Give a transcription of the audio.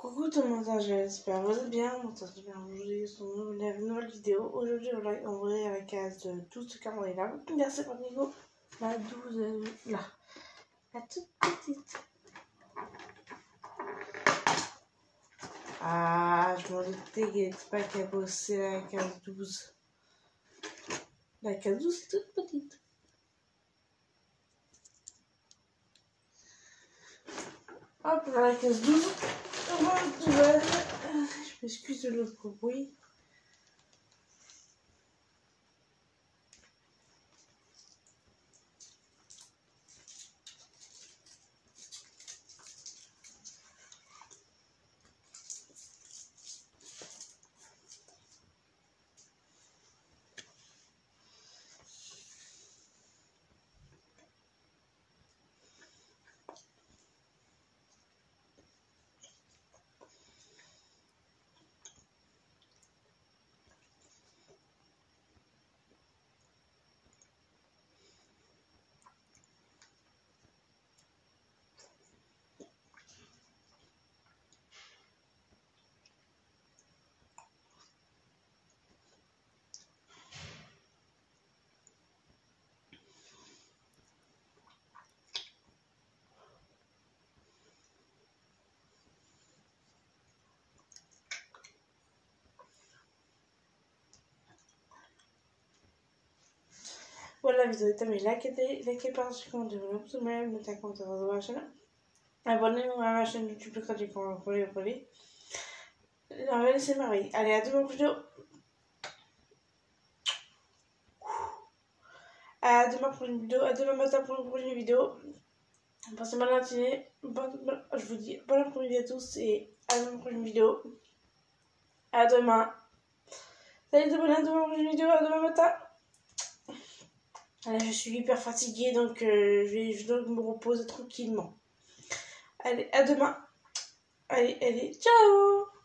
Coucou tout le monde, j'espère que vous êtes bien. Ça se bien aujourd'hui sur une nouvelle vidéo. Aujourd'hui, on va ouvrir la case de 12 calendrier là. Merci pour niveau. La 12 euh, là. La toute petite. Ah, je m'en doutais qu'il n'était pas qu'à bosser la case 12. La case 12 toute petite. Hop, la case 12. De l'autre bruit. Est terminée. Likez, likez, partagez, commentez, abonnez-vous, mettez un commentaire dans la chaîne. Abonnez-vous à ma chaîne YouTube le Crédit pour vous pour lui. c'est Marie. Allez, à demain pour. À demain pour une vidéo. À demain matin pour une prochaine vidéo. Passez bonne matinée. je vous dis bonne après-midi à tous et à demain pour une vidéo. À demain. Salut, à demain pour une vidéo. À demain matin. Là, je suis hyper fatiguée, donc euh, je, vais, me reposer tranquillement. Allez, à demain. Allez, allez, ciao